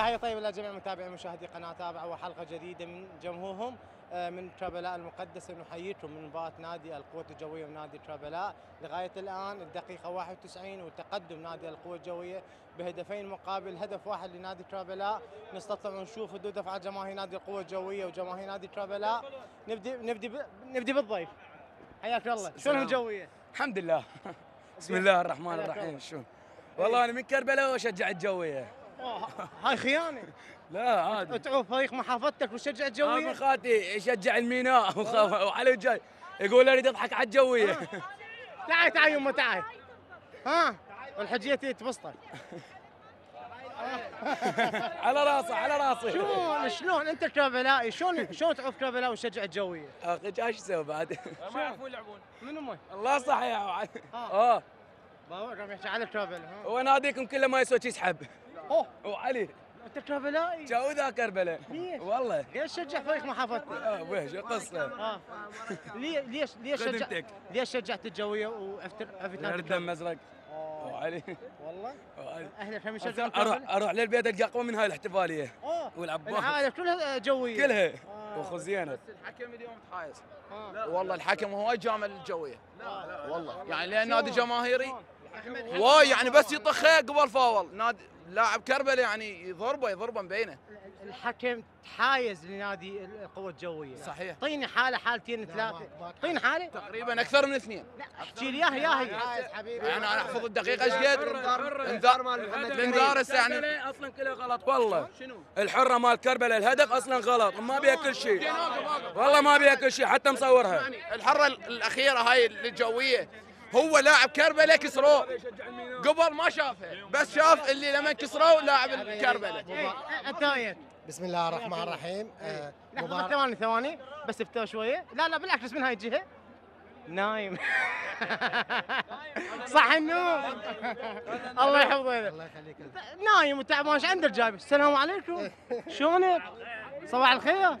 تحية طيبة لجميع متابعي ومشاهدي قناة تابع وحلقة جديدة من جمهورهم آه، من ترابلاء المقدسة نحييكم من مباراة نادي القوة الجوية ونادي ترابلاء لغاية الآن الدقيقة 91 وتقدم نادي القوة الجوية بهدفين مقابل هدف واحد لنادي ترابلاء نستطيع نشوف ردود أفعال جماهير نادي القوة الجوية وجماهير نادي ترابلاء نبدي نبدي نبدي بالضيف. حياك الله. سلام. الجوية؟ الحمد لله. بسم الله الرحمن الرحيم. شو؟ والله أنا من كربلاء وأشجع الجوية. أوه، هاي خيانة. لا عادي. تعوف فريق محافظتك وتشجع أنا الجوية خاتي يشجع الميناء. وعلي الجاي يقول أريد أضحك على الجوية. تعال تعال يمه تعال. ها؟ والحجيه تبسطك. على راسه على راسه. شلون؟ شلون؟ أنت كربلائي شلون شلون تعوف كربلاء وتشجع الجوية؟ أخي إيش أسوي بعد؟ ما يعرفون يلعبون. من أمك؟ الله صح يا. آه. بابا قام يحكي على كربلاء ها؟ وناديكم كله ما يسوى يسحب. أوه. وعلي أنت كربلائي جو ذا كربلاء ليش؟ والله. ليش تشجع فريق محافظتك؟ آه ويش؟ قصه ليه- ليش ليش شجع خدمتك. ليش شجعت الجوية وعفت عفت نادي الدم؟ ازرق وعلي والله؟ وعلي. اهلك هم يشجعون أروح؟ أروح للبيت ألقى أقوى من هاي الاحتفالية. أوه. والعباس. العائله كلها جوية. كلها. آه. واخو زينب. الحكم اليوم تحايز. آه. والله الحكم هو جامل الجوية. والله. يعني لأن؟ نادي جماهيري؟ واي يعني بس يطخه قبل فاول نادي لاعب كربلاء يعني يضربه يضربه مبينه الحكم تحايز لنادي القوة الجوية. صحيح. طيني حالة حالتين ثلاثة. طيني حالة؟ تقريبا أكثر من اثنين. لا احكي لي اياها ياهي. يعني أنا أحفظ الدقيقة إيش قد؟ انذار يعني. أصلا كله غلط. والله. الحرة مال كربلاء الهدف أصلا غلط. ما بيها كل شيء. والله ما بيها كل شيء حتى مصورها. يعني الحرة الأخيرة هاي الجوية. هو لاعب كربلاء كسروه قبل ما شافه. بس شاف اللي لما كسروه لاعب الكربلاء إيه، وين؟ بسم الله الرحمن الرحيم. آه، لحظة مباراة. ثواني ثواني بس افتوا شوية. لا لا بالعكس من هاي الجهة. نايم. صح النوم الله يحفظه. الله يخليك. نايم وتعبان إيش عندك جايب. السلام عليكم. شلونك؟ صباح الخير.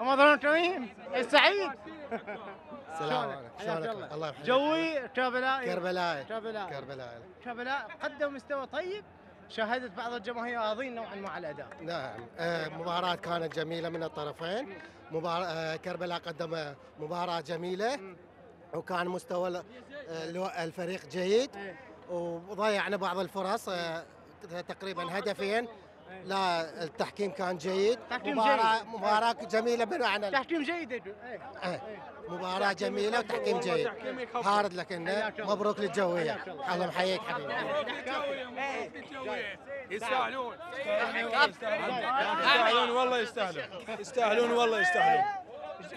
رمضان كريم سعيد. السلام؟ عليكم شلونك؟ الله. الله يحفظك جوي كربلاء كربلاء. كربلاء كربلاء. كربلاء قدم مستوى طيب. شاهدت بعض الجماهير راضين نوعا ما على الأداء. نعم. آه، مباراة كانت جميلة من الطرفين. مباراة آه، كربلاء قدم مباراة جميلة. وكان مستوى آه، الفريق جيد. وضيعنا بعض الفرص آه، تقريبا هدفين. لا التحكيم كان جيد. تحكيم مباراة جيد. مباراة جميلة بمعنى تحكيم جيد. إيه. آه، مباراة جميلة وتحكيم جيد. هارد لك إنه. مبروك للجوية. الله محييك حبيبي. يستاهلون. يستاهلون. والله يستاهلون. يستاهلون والله يستاهلون.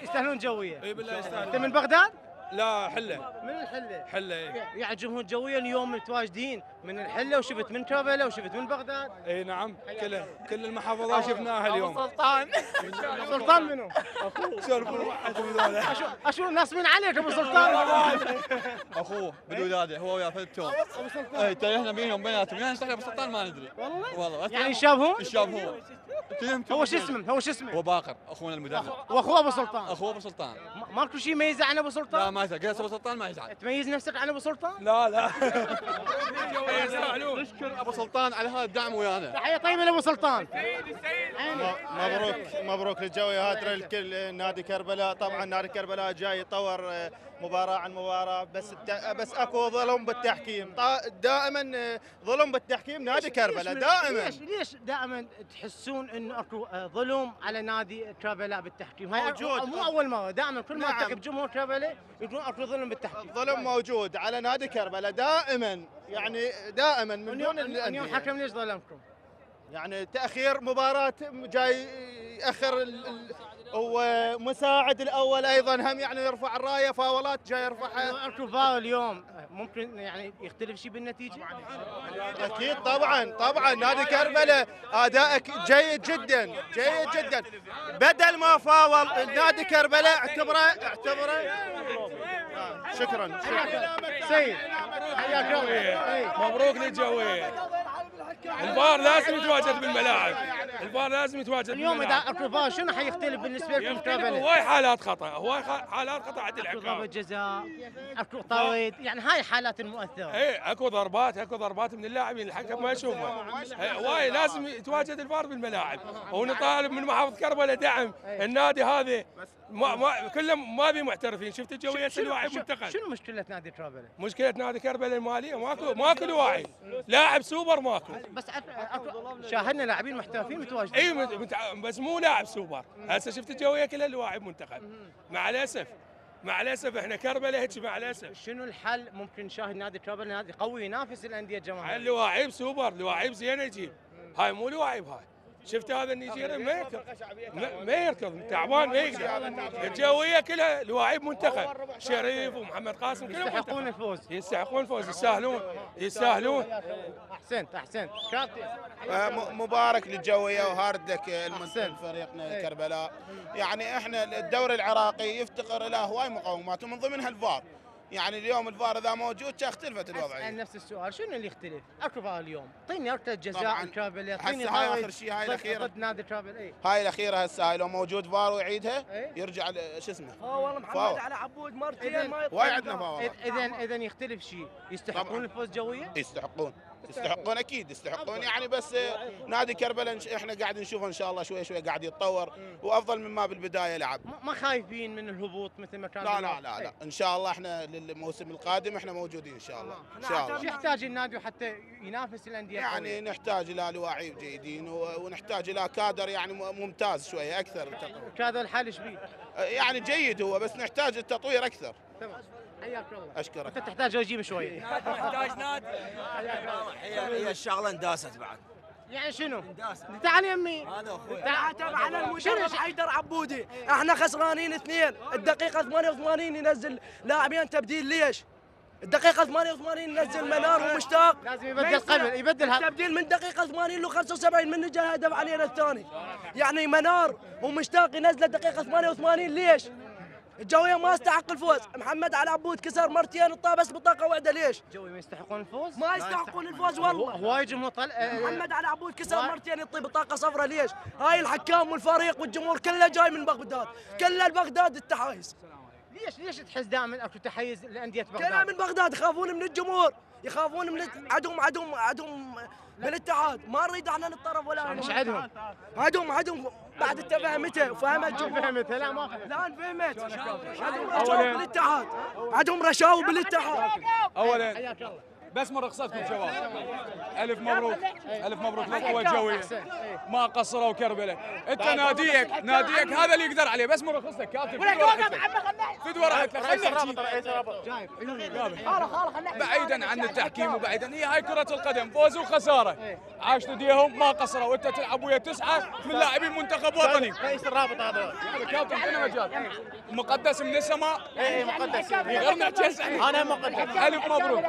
يستاهلون جوية. إي بالله أنت يستاهلون من بغداد؟ لا حلة. من الحلة؟ حلة اي يعني جمهور جويه اليوم متواجدين من الحلة وشفت من كربلاء وشفت من بغداد؟ إي نعم. كل كل المحافظات شفناها اليوم. سلطان. سلطان منو؟ سولفوا روحكم ذولا. أشوف ناس من عليك أبو سلطان؟ أخوه بالولاده هو ويا فلتون أبو سلطان. إي تريحنا بينهم بيناتهم يعني نستحي بالسلطان ما ندري. والله؟ والله يعني يشابهون؟ الشاب هو هو شو اسمه؟ هو شو هو اسمه؟ باقر أخونا المدرب. واخوه أبو سلطان. أخوه أبو سلطان. ما- ماكو شيء يميزه عن أبو لا سلطان؟ ما يزعل. قلت ابو سلطان ما يزعل. تميز نفسك عن أبو سلطان؟ لا لا. نشكر أبو سلطان على هذا الدعم ويانا. تحية طيبة لأبو سلطان. مبروك مبروك للجوي هاتر الكل نادي كربلاء. طبعا نادي كربلاء جاي يطور آه، مباراة عن مباراة. بس الت... بس أكو ظلم بالتحكيم. طا- دائما آه، ظلم بالتحكيم نادي كربلاء ليش- دائما. ليش ليش دائما تحسون انه أكو آه، ظلم على نادي كربلاء بالتحكيم؟ هاي موجود. مو أول مرة دائما كل ما نعم. جمهور كربلاء يقولون أكو ظلم بالتحكيم الظلم موجود على نادي كربلاء دائما يعني دائما من اليوم دون اليوم الأندية. حكم ليش ظلمكم؟ يعني تأخير مباراة جاي يأخر ال- ال- هو مساعد الأول أيضا هم يعني يرفع الراية فاولات جاي يرفعها. اكو فاول اليوم. ممكن يعني يختلف شيء بالنتيجة؟ أكيد طبعا طبعا. نادي كربلاء أدائك جيد جدا جيد جدا. بدل ما فاول نادي كربلاء اعتبره اعتبره. آه، شكرا. سيد. حياك الله. مبروك للجويه الفار لازم يتواجد بالملاعب. الفار لازم يتواجد اليوم إذا فار شنو حيختلف بالنسبة لكم؟ كربلاء؟ هواي حالات خطأ. هواي خ- حالات خطأ عند اكو ضربه جزاء اكو طرد يعني هاي حالات المؤثرة. إيه أكو ضربات أكو ضربات من اللاعبين. الحكم ما يشوفها إيه، هواي لازم يتواجد الفار بالملاعب. ونطالب من محافظ كربلاء دعم. النادي هذا ما ما كلهم ما بي محترفين. شفت الجويه الواعي شنو- منتقل. شنو مشكلة نادي كربلاء؟ مشكلة نادي كربلاء المالية. ماكو ماكو لواعيب لاعب سوبر ماكو. بس شاهدنا لاعبين محترفين متواجدين. اي مت- بس مو لاعب سوبر. هسه شفت الجويه كلها لواعيب منتخب. مع الأسف. مع الأسف إحنا كربلاء هيك مع الأسف. شنو الحل؟ ممكن نشاهد نادي كربلاء نادي قوي ينافس الأندية الجماهيرية. اللواعيب سوبر لواعيب زين يجيب. هاي مو لواعيب هاي. شفت هذا النيجيري ما يركض. ما- يركض. تعبان ما يقدر الجوية كلها لواعيب منتخب. شريف ومحمد قاسم كلهم يستحقون. الفوز. يستحقون الفوز. يستاهلون. يستاهلون. أحسنت أحسنت. كابتن. آه، م- مبارك للجوية وهارد لك المنتخب. فريقنا إيه. كربلاء. يعني إحنا الدوري العراقي يفتقر إلى هواي مقومات ومن ضمنها الفار. يعني اليوم الفار إذا موجود كان اختلفت أسأل الوضعيه نفس السؤال شنو اللي يختلف؟ أكو فار اليوم اعطيني ركله جزاء. ترابل اعطيني هاي آخر شيء، هاي الأخيرة. ضد نادي ترابل إي هاي الأخيرة هسه هاي لو موجود فار ويعيدها إيه. يرجع شو اسمه أه والله محمد فاول. على عبود مرتين ما يطلع وايد عندنا فاول اذا اذا يختلف شيء يستحقون. الفوز جوية؟ يستحقون يستحقون أكيد يستحقون يعني بس آه، نادي كربلاء إحنا قاعد نشوفه إن شاء الله شوي شوي قاعد يتطور وأفضل مما بالبداية لعب. ما- خايفين من الهبوط مثل ما كان لا لا بالوقت؟ لا. إيه. لا إن شاء الله إحنا للموسم القادم إحنا موجودين إن شاء الله. إن شاء الله. شو يحتاج النادي حتى ينافس الأندية يعني؟ نحتاج إلى لواعيب جيدين ونحتاج إلى كادر يعني ممتاز شوية أكثر تطوير. هذا الحال إيش بيه؟ يعني جيد هو بس نحتاج التطوير أكثر. تمام. حياك الله. أشكرك. أنت تحتاج رجيم شوية يحتاج نادي. هي هي الشغلة انداست بعد. يعني شنو؟ تعال يمي هذا أخوي. تعال. على المدرب حيدر عبودي. إحنا خسرانين اثنين. الدقيقة 88 ينزل لاعبين تبديل. ليش؟ الدقيقة 88 ينزل منار ومشتاق. لازم يبدل قبل يبدل هذا. تبديل من دقيقة 80 ل 75 من جاء هدف علينا الثاني. يعني منار ومشتاق ينزل دقيقة 88 ليش؟ الجوية ما استحق الفوز محمد علي عبود كسر مرتين الطابس بطاقة واحدة ليش؟ جوي ما يستحقون الفوز؟ ما يستحقون الفوز والله هواي جمهور طل... محمد علي عبود كسر. مرتين يطي بطاقة صفراء ليش؟ هاي الحكام والفريق والجمهور كله جاي من بغداد، كله البغداد التحايز، ليش ليش تحس دائما أكو تحيز لأندية بغداد؟ من بغداد يخافون من الجمهور، يخافون من عدوم عدوم عدوم بالاتحاد، ما نريد إحنا نتطرف ولا مش عندهم عدوم عدوم بعد انت فهمته وفهمت الجمهور فهمت لا ما لا فهمت. عدوم رشاوي بالاتحاد. عدوم رشاوي بالاتحاد. اولا. حياك الله. بس من رخصتكم شباب ألف مبروك. ألف مبروك للقوى الجويه إيه. ما قصروا كربلاء أنت ناديك ناديك هذا اللي يقدر عليه. بس من رخصتك كاتب فد ورقتك فد ورقتك خليك بعيدا عن التحكيم وبعيدا هي هاي كرة القدم. فوز وخسارة. عاشت ايديهم ما قصروا. وانت تلعب ويا تسعة من لاعبين منتخب وطني. رئيس الرابط هذا؟ كابتن كنا مجال. مقدس من السماء. اي مقدس. غير إحنا أنا مقدس. ألف مبروك.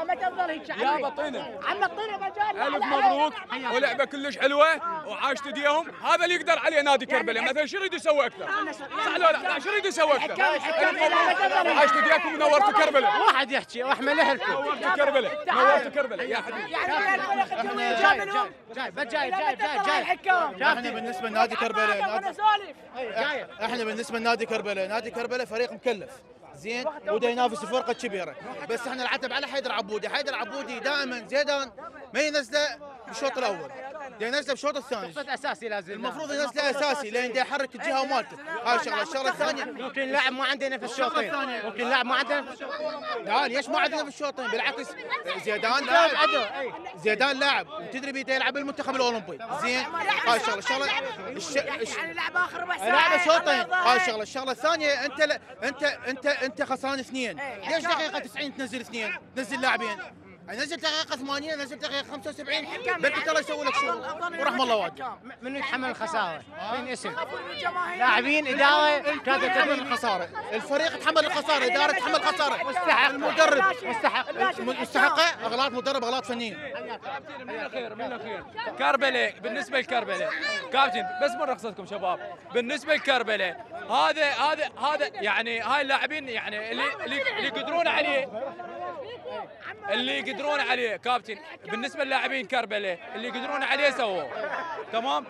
يا بطينة. عم الطينه مجال ألف مبروك. ولعبة كلش حلوة وعاشت ايديهم هذا اللي يقدر عليه نادي كربلاء. مثلا شو يريد يسوي أكثر؟ صح لو لا؟ لا شو يريد يسوي أكثر؟ عاشت ايديكم ونورتوا كربلاء. واحد يحكي واحمل اهلكم نورتوا كربلاء. نورتوا كربلاء. يا حبيبي. يعني جاي جاي جاي جاي جاي. إحنا بالنسبة لنادي كربلاء جاي. إحنا بالنسبة لنادي كربلاء. نادي كربلاء فريق مكلف. زين وده ينافس فرقة كبيرة. بس إحنا العتب على حيدر عبودي. حيدر عبودي دائما زيدان ما ينزله. بالشوط الأول. ده ينزله بالشوط الثاني. صوت أساسي لازم. المفروض ينزله أساسي لأن ده يحرك الجهه مالته هاي شغله الشغلة الثانية. ممكن لاعب ما عندنا في الشوطين ممكن لاعب ما عندنا في الشوطين لا ليش ما عندنا في الشوطين بالعكس زيدان لاعب. زيدان لاعب. وتدري بيده يلعب بالمنتخب الأولمبي. زين. هاي الشغلة الشغله الش- الش- يعني لعب آخر ربع ساعه لعبه شوطين هاي يظهر. الشغلة الشغلة الثانية أنت. انت انت أنت خسران اثنين. ليش دقيقة 90 تنزل اثنين؟ تنزل لاعبين. نزل دقيقة 80 نزل دقيقة 75 بلكي ترى يسوي لك شغل. ورحم الله والده من يتحمل الخسارة؟ من اسم؟ لاعبين إدارة كادر تحمل الخسارة. الفريق تحمل الخسارة إدارة تحمل الخسارة. مستحق المدرب. مستحق. مستحقة. أغلاط مدرب أغلاط فنيه من الاخير من الاخير كربلاء بالنسبة لكربلاء كابتن بس من رخصتكم شباب. بالنسبة لكربلاء هذا هذا هذا يعني هاي اللاعبين يعني اللي اللي اللي يقدرون عليه. اللي يقدرون عليه كابتن. بالنسبة للاعبين كربلاء اللي يقدرون عليه سووه. تمام؟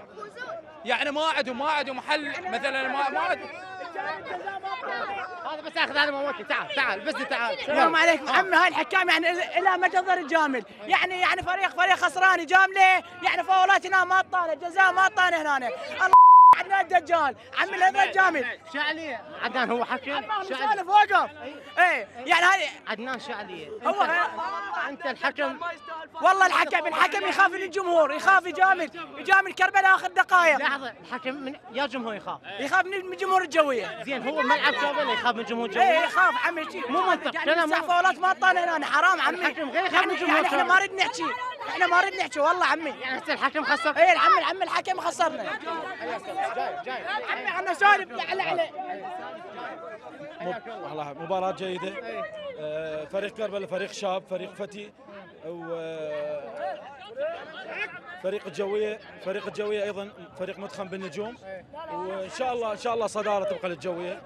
يعني ما عندهم ما عندهم محل مثلا ما ما عندهم هذا بس أخذ هذا موتي تعال تعال بس تعال. السلام عليكم. عمي هاي الحكام يعني إلى جزر الجامل. يعني يعني فريق فريق خسران جامله يعني فاولات هنا ما طانه جزاء ما طانه هنا. عندنا الدجال عمي هذا الجامل شعليه عدنان هو حكم عمام شعلي. مسالف وقف إيه يعني هذه عدنان شعليه هو انت الحكم والله الحكم الحكم يخاف من الجمهور يخاف يجامل يجامل كربلاء اخر دقائق لحظة الحكم من يا جمهور يخاف. يخاف من الجمهور الجوية. زين هو ملعب كربلاء يخاف من جمهور إيه جوي يخاف. عمي. مو منطق. يعني لا، لا، ما طالع هنا حرام. عمي. الحكم غير يخاف يعني من الجمهور يعني إحنا كربلاء. ما نريد نحكي. إحنا ما نريد نحكي والله عمي. يعني هسه الحكم خسر؟ إيه العم العم الحكم خسرنا. جاي جاي عمي إحنا سالف على على والله مباراة جيدة. آه، فريق كربلاء فريق شاب فريق فتي و آه، فريق الجوية فريق الجوية أيضا فريق متخم بالنجوم. وإن شاء الله إن شاء الله صدارة تبقى للجوية.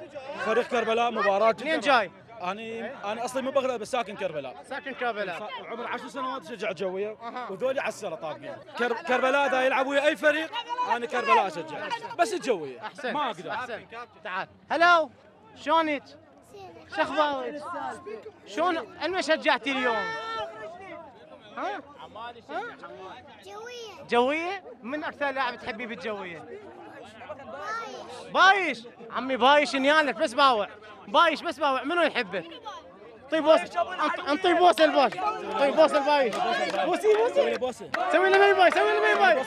فريق كربلاء مباراة جداً- منين جاي؟ أنا أنا أصلي من بغداد بس ساكن كربلاء. ساكن كربلاء. عمر 10 سنوات اشجع الجويه وذولي على السره طابقين كر... كربلاء دا يلعب ويا أي فريق أنا كربلاء أشجع. بس الجويه ما أقدر. أحسن. تعال. هلو. شلونك؟ شو أخبارك؟ شلون المن شجعتي اليوم؟ ها؟ ها؟ جوية. جوية؟ من أكثر لاعب تحبيه بالجوية؟ بايش؟ عمي بايش نيالك بس باوع. بايش بس باوع منو يحبك؟ طيب بوس أنط- انطي بوس الباش طيب بوس البايش بوسي بوسي سوي له مي باي سوي له مي باي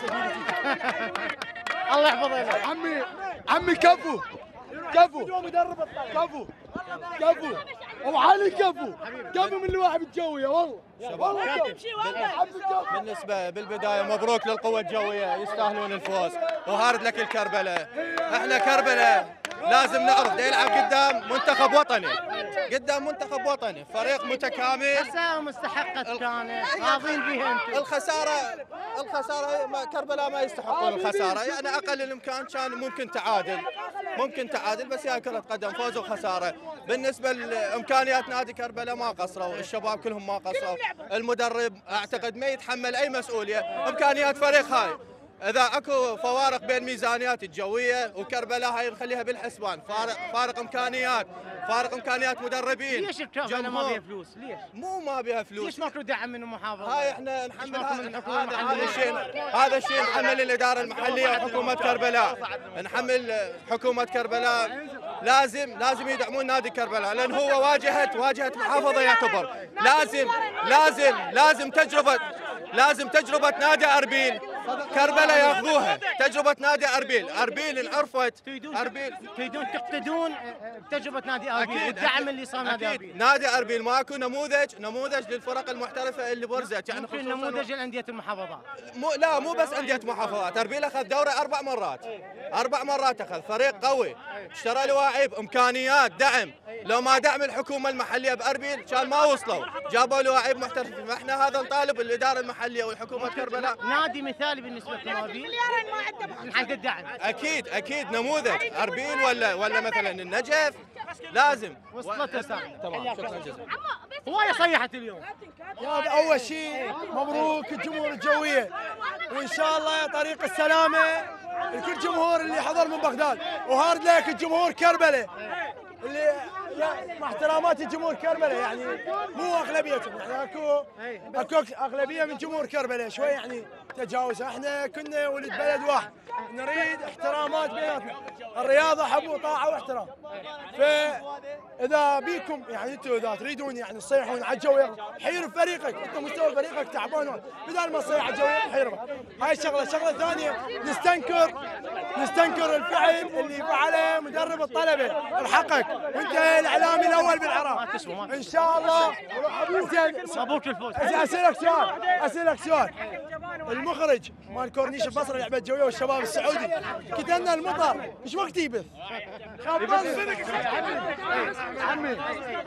الله يحفظه لك عمي عمي كفو. كفو. كفو. كفو. ابو علي كفو. كفو من الواحد الجويه والله. والله كفو. بالنسبة بالبداية مبروك للقوة الجوية يستاهلون الفوز. وهارد لك الكربلاء إحنا كربلاء لازم نعرف دا يلعب قدام منتخب وطني. قدام منتخب وطني. فريق متكامل. خسارة مستحقة كانت. راضين بها أنتم. الخسارة الخسارة ما كربلاء ما يستحقون الخسارة. يعني أقل الإمكان كان ممكن تعادل. ممكن تعادل بس هي كرة قدم. فوز وخسارة. بالنسبة لإمكانيات نادي كربلاء ما قصروا. الشباب كلهم ما قصروا. المدرب أعتقد ما يتحمل أي مسؤولية. إمكانيات فريق هاي. إذا أكو فوارق بين ميزانيات الجوية وكربلاء هاي نخليها بالحسبان فارق فارق إمكانيات فارق إمكانيات مدربين ليش الكربلاء ما. بيها فلوس؟ ليش؟ مو ما بها فلوس ليش ماكو دعم من المحافظة؟ هاي إحنا نحمل هذا هذا؟ الشيء هذا الشيء نحمل الإدارة المحلية وحكومة كربلاء نحمل حكومة كربلاء لازم لازم يدعمون نادي كربلاء لأن هو واجهه واجهة محافظة يعتبر لازم لازم لازم تجربه لازم تجربة نادي أربيل كربلاء ياخذوها تجربة نادي أربيل. أربيل انعرفت أربيل. تريدون تقتدون بتجربه نادي أربيل أكيد، اللي صار نادي. أربيل. نادي أربيل ماكو نموذج نموذج للفرق المحترفة اللي برزت. يعني ممكن خصوصاً نموذج الأندية المحافظات. مو لا مو بس أندية محافظات أربيل أخذ دوره أربع مرات. أربع مرات أخذ. فريق قوي. اشترى لواعيب إمكانيات دعم. لو ما دعم الحكومة المحلية بأربيل كان ما وصلوا. جابوا لواعيب محترفين فاحنا هذا نطالب الإدارة المحلية والحكومة كربلاء. نادي مثالي بالنسبة من حق الدعم أكيد أكيد. نموذج. اربيل ولا ولا مثلا النجف؟ لازم. وصلت رسالة تمام شكرا جزيلا. هوايه صيحت اليوم. يا أول شيء. مبروك الجمهور الجوية. وإن شاء الله يا طريق السلامة. لكل جمهور اللي حضر من بغداد. وهارد لك الجمهور كربلاء اللي مع احترامات الجمهور كربلاء يعني مو أغلبيتهم. يعني اكو أكو أغلبية من جمهور كربلاء شوي يعني تجاوز إحنا كنا ولد بلد واحد. نريد احترامات بيناتنا. الرياضة حب وطاعه واحترام. فإذا بيكم يعني أنتم إذا تريدون يعني تصيحون على الجو حير فريقك. انت مستوى فريقك تعبان. بدل ما تصيح على الجو حير هاي شغله شغله ثانية نستنكر نستنكر الفعل اللي فعله مدرب الطلبة. بحقك وانت الإعلامي الأول بالعراق. إن شاء الله. الفوز. أسألك سؤال. أسألك سؤال. المخرج مال كورنيش البصره لعبه جوية والشباب السعودي. كتبنا المطر. إيش وقت يبث؟ عمي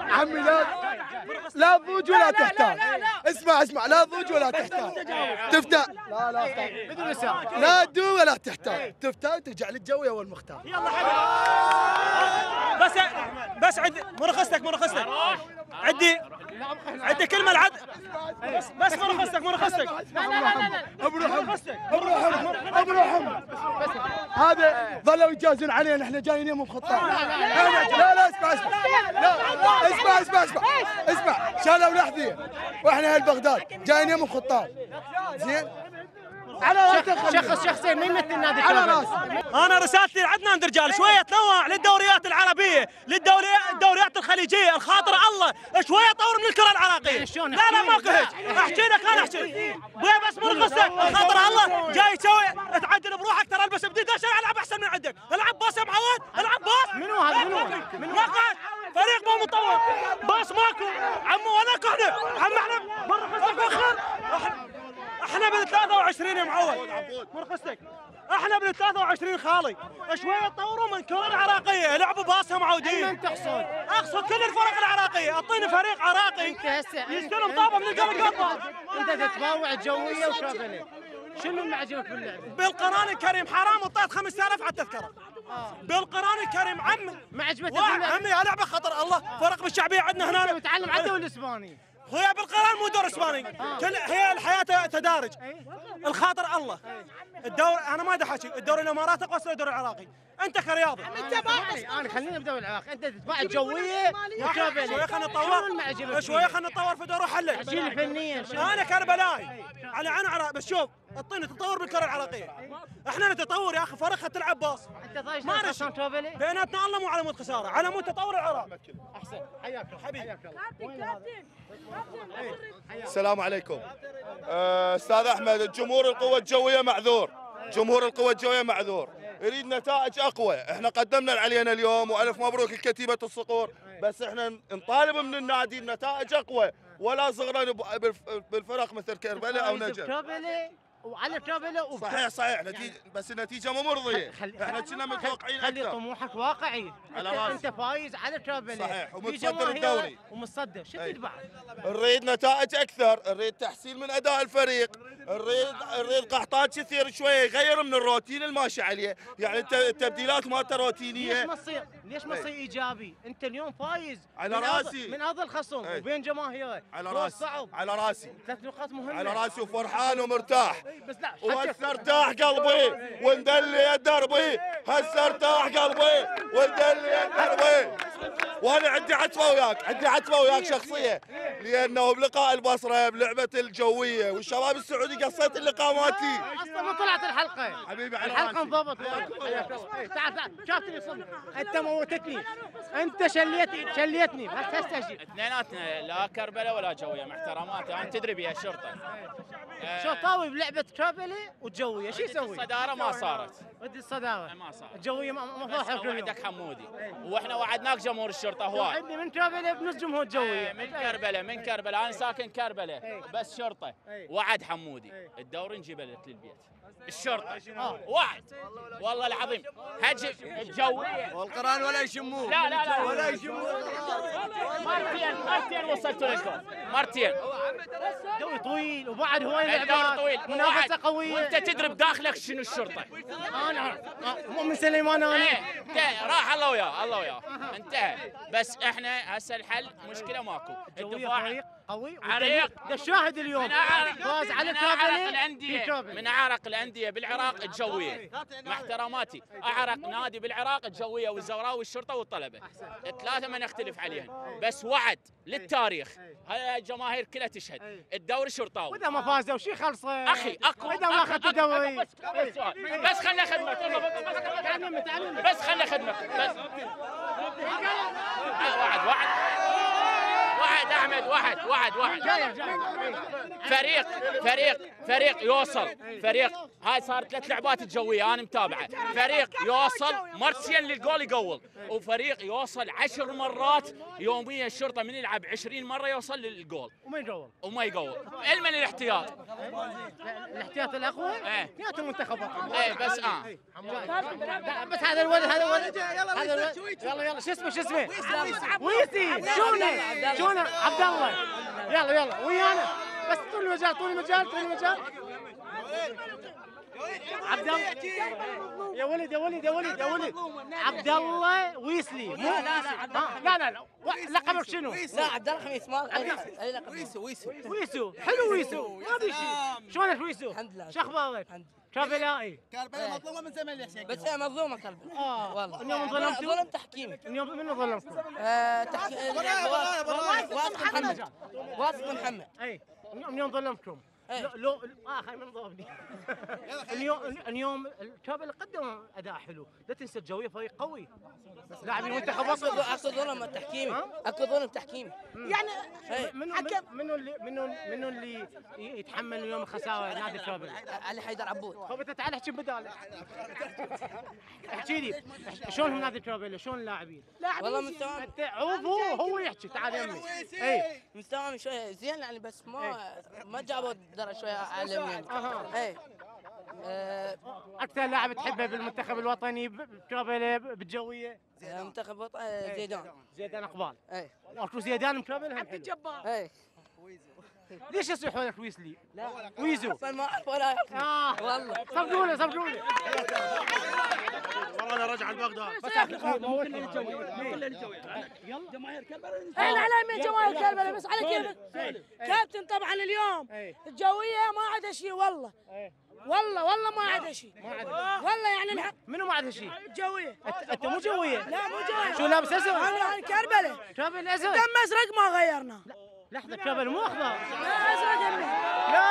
عمي لا لا تضوج ولا تحتاج. اسمع اسمع لا تضوج ولا تحتاج. تفتح. لا لا بدون لا تدو ولا تحتاج. تفتح ترجع للجوية والمختار. بس بس عد مرخصتك مرخصتك عدي. عدي كلمة العد. بس بس مرخصتك مرخصتك ابو رحم ابو رحم ابو رحم هذا ظلوا يجازون علينا إحنا جايين يوم بخطاب لا لا اسمع اسمع لا اسمع اسمع اسمع اسمع شالوا الاحذيه وإحنا أهل بغداد جايين يوم بخطاب زين على راسك شخص شخصيا مين يمثل نادي على؟ راسي. أنا رسالتي لعدنان رجال شوية تنوع للدوريات العربية للدوريات الدوريات الخليجية الخاطر الله. شوية طور من الكرة العراقية. لا لا ماكو هيك احكي لك أنا احكي بيه بس من قصتك الخاطر الله جاي تسوي تعدل بروحك ترى البس بديد عشان العب أحسن من عندك. العب باص يا معود العب باص. منو هذا؟ منو؟ منو؟ فريق مو مطور. باص ماكو. عمو ولا إحنا عم إحنا برا اخر إحنا بال 23 يا معود. مرقصتك إحنا بال 23 خالي. شوية طوروا من الكره العراقية. لعبوا باسها معودين من تقصد؟ أقصد. كل الفرق العراقية. أعطيني فريق عراقي. أنت هسه يستلم طابة من القلب قطة. أنت تتباوع جوية وكربلاء شنو اللي عجبك باللعبه؟ بالقرآن الكريم حرام وطيت 5000 على التذكرة. بالقرآن الكريم عمي. ما عجبتك؟ عمي لعبة خطر. الله فرق بالشعبية عندنا هنا. متعلم على الدوري الاسباني خويا بالقران مو دور إسباني. كل هي الحياة تدارج. الخاطر الله. الدور أنا ما احكي الدوري الاماراتي أقوى من الدوري العراقي. أنت كرياضي. أنت أنا خلينا بدوري العراق أنت تتباع جوية؟ وكربلاء شوية خلينا نطور شوية خلينا نطور في دور وحلل فنيا؟ أنا كربلائي. على عراق بس شوف اعطيني تطور بالكرة العراقيه إحنا نتطور يا أخي فريقها تلعب باص. أنت ضايج ما بيناتنا الله مو على مود خسارة على مود تطور العراق. أحسن. حياك الله. حبيبي. حياك الله. السلام عليكم. آه، أستاذ أحمد جمهور القوة الجوية معذور. جمهور القوة الجوية معذور. يريد نتائج أقوى. إحنا قدمنا اللي علينا اليوم وألف مبروك لكتيبة الصقور. بس إحنا نطالب من النادي بنتائج أقوى. ولا بالف- بالفرق مثل كربلاء أو بكربلاء وعلى وب- صحيح صحيح. نتيجه بس النتيجة مو مرضية. خلي- إحنا كنا متوقعين خلي أكثر. طموحك واقعي. على انت. أنت فايز على كربلاء صحيح، ومتصدر الدوري. ومتصدر شو. تريد بعد؟ نريد نتائج أكثر. نريد تحسين من أداء الفريق. نريد نريد قحطان كثير شوية يغير من الروتين الماشي عليه. يعني الت- التبديلات مالته ليش روتينيه ما تصير؟ ليش ما تصير إيجابي؟ أنت اليوم فايز. على راسي. من ارض الخصم أي. وبين جماهيره على راسي. صعب على راسي. ثلاث نقاط مهمة. على راسي وفرحان ومرتاح. بس لا وهسه ارتاح قلبي. وندلي دربي. هسه ارتاح قلبي. وندلي دربي. وأنا عندي عتبة وياك. عندي عتبة وياك شخصية. لأنه بلقاء البصرة بلعبة الجوية. والشباب السعودي قصيت اللقاء مالتي. أصلا ما طلعت الحلقة. حبيبي على الحلقة. انضبط تعال تعال شافتني صدق أنت موتتني أنت شليتني شليتني بس تستجيب اثنيناتنا لا كربلاء ولا جوية مع احتراماتي أنا تدري بيها الشرطة. آه، شو طاوي بلعبة كربلاء وجوية شو يسوي؟ الصدارة ما صارت. ودي الصدارة. ما صارت. الجوية ما ما بس فضحك اليوم وعدك حمودي. وإحنا وعدناك جمهور الشرطة هواي. عندي من كربلاء بنص جمهور إيه، جوية. من كربلاء من كربلاء أنا ساكن كربلاء إيه. بس شرطة. إيه. وعد حمودي. الدوري نجيبه للبيت. الشرطة. وعد والله العظيم. هجي الجوية. والقرآن ولا يشموه لا لا لا. ولا يشموه مرتين مرتين وصلت لكم. مرتين دوري طويل وبعد الدوري لعبات طويل. منافسة. قوية. وانت تدري بداخلك شنو الشرطة؟ أنا. مؤمن سليمان أنا. انتهى. راح الله وياه الله وياه. انتهى. بس إحنا هسه الحل مشكلة ماكو. فريق. قوي عريق. ده الشاهد اليوم. من فاز على في الأندية. من اعرق الأندية بالعراق الجوية. مع احتراماتي. أعرق نادي بالعراق الجوية والزوراء والشرطة والطلبة. الثلاثه ما نختلف عليهم. بس وعد للتاريخ. هاي الجماهير كلها تشهد. الدوري شرطاوي وإذا ما فازوا شي خلصه أخي اكو اذا ما اخذت الدوري بس خلنا خدمك تعلم بس خلنا خدمك بس آه، وعد وعد. وعد أحمد وعد جاي جاي. فريق فريق فريق يوصل. فريق هاي صارت ثلاث لعبات الجويه أنا متابعة. فريق يوصل مرتين للجول يقول. وفريق يوصل عشر مرات يوميا الشرطة من يلعب 20 مرة يوصل للجول. وما يجول وما يقول. علما الاحتياط. الاحتياط الاقوى إيه. يا المنتخبات إيه بس آه. بس هذا الولد هذا الولد. هذا الولد. يلا يلا. شو اسمه شو اسمه؟ ويسي شونه شونه عبد الله. يلا يلا ويانا. بس طول المجال طول المجال طول المجال. عبد الله. يا ولد يا ولد يا ولد يا ولد. عبد الله ويسلي. لا، لا، لا، عبد الله. لا لا لا. لقبك شنو؟ لا عبد الله خميس ما أي لقب. ويسو ويسو ويسو حلو ويسو ما في شيء. شلونك ويسو؟ الحمد لله. شو أخبارك؟ كربلائي كربلاء مظلومة من زمان يا حسين بس هي مظلومة كربلاء آه. والله. اليوم ظلمتوا ظلم تحكيمي اليوم منو ظلمكم؟ آه، تحكي- براء، براء، براء. واثق محمد. واثق محمد. اي اليوم إيه. لو لو آه خلي من ضربني اليوم اليوم الكابل قدم أداء حلو. لا تنسى الجوية فريق قوي. لاعبين منتخب اكو وسط اكو ظلم تحكيمي اكو ظلم تحكيمي يعني إيه. منو منو اللي منو منو اللي يتحمل اليوم الخساره نادي الكابل؟ علي حيدر عبود. خب انت تعال احكي بدالك احكي لي. شلونهم نادي الكابل شلون اللاعبين؟ والله عوف هو هو يحكي. تعال يمي اي مستواهم شوية زين يعني بس ما ما جابوا درجه شوية اعلى مني أها. اي آه، أكثر لاعب تحبه بالمنتخب الوطني بكابل بالجويه منتخب وطن آه، زيدان. زيدان. أقبال. اي اكو زيدان مكابل هم حلو الجبار. اي ليش يصيحوا لك ويسلي؟ ويزو أصلا ما أعرف ولا أعرف. آه. والله. صفقوا له صفقوا له والله أنا راجع لبغداد بس إحنا على من جماهير كربلاء بس على كيف كابتن طبعا اليوم. الجوية ما عدا شيء والله. والله والله ما عدا شيء والله يعني الحق منو ما عنده شيء؟ جويه انت مو جوية. لا مو جوية. شو لابس ازرق؟ أنا كربلاء. كابل ازرق دم ازرق ما غيرنا. لحظة كابل مو أخضر. لا دمي لا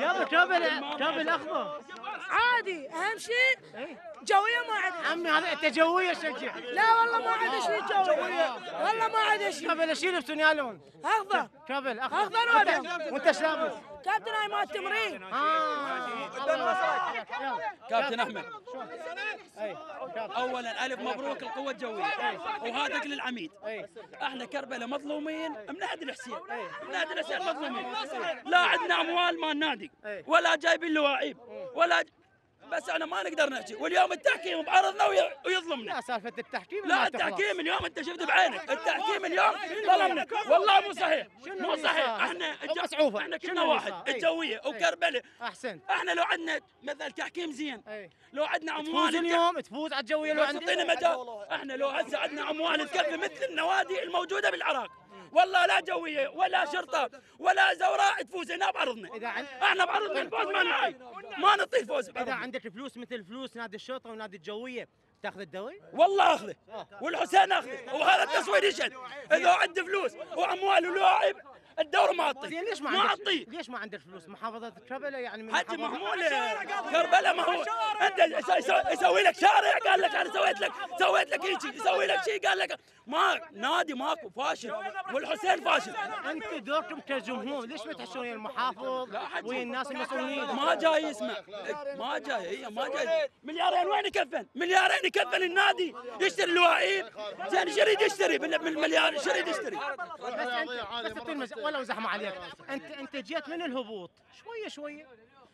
يابا كابل كابل أخضر. عادي أهم شيء جوية ما عدا عمي هذا أنت جوية شجع لا والله ما عدا شيء جوية. والله ما عدا شيء كابل إيش يلبسون يا لون؟ أخضر. كابل أخضر. وأبيض. وأنت- وأنت إيش لابس؟ كابتن هاي مال التمرين كابتن أحمد. اولا ألف مبروك القوة الجوية. وهذا للعميد. إحنا كربلاء مظلومين من نادي الحسين من نادي الحسين مظلومين لا عندنا أموال مال نادي ولا جايبين لواعيب. ولا ج- بس أنا ما نقدر نحكي. واليوم التحكيم بعرضنا وي- ويظلمنا. لا سالفة التحكيم لا. التحكيم اليوم انت شفت بعينك. التحكيم اليوم ظلمنا والله مو صحيح. مو صحيح؟ إحنا مصعوفة. إحنا اللي واحد. الجويه أي. وكربلاء أحسنت. إحنا لو عندنا مثل تحكيم زين لو عندنا أموال تفوز اليوم تفوز على الجوية لو مجال إحنا لو هسه عندنا أموال تكفي مثل النوادي الموجودة بالعراق. والله لا جوية ولا شرطة ولا زوراء تفوز هنا بعرضنا. إذا عن... إحنا بعرضنا الفوز ما نعي ما نعطي الفوز إذا. عندك فلوس مثل فلوس نادي الشرطة ونادي الجوية تأخذ الدوري؟ والله أخذه. والحسين أخذه. وهذا التصوير يشهد إذا عندي فلوس واموال ولاعب الدوري ما اعطيه زين ليش ما اعطيه ليش ما عندك فلوس؟ محافظة كربلاء يعني من حجي محافظة- محمول كربلاء ما هو. أنت يس- يس- يسوي لك شارع قال لك أنا سويت لك سويت لك هيك يسوي لك شيء قال لك ما نادي ماكو فاشل. والحسين فاشل. انت دوركم كجمهور ليش ما تحشون المحافظ؟ ويا الناس المسؤولين؟ ما جاي يسمع. ما جاي هي ما جاي. مليارين وين يكفن؟ مليارين يكفن النادي. يشتري الواعيب زين إيش يريد يشتري بال- بالمليار إيش يريد يشتري؟ بس انت بس ولو زحمه عليك انت انت جيت من الهبوط شوية شوية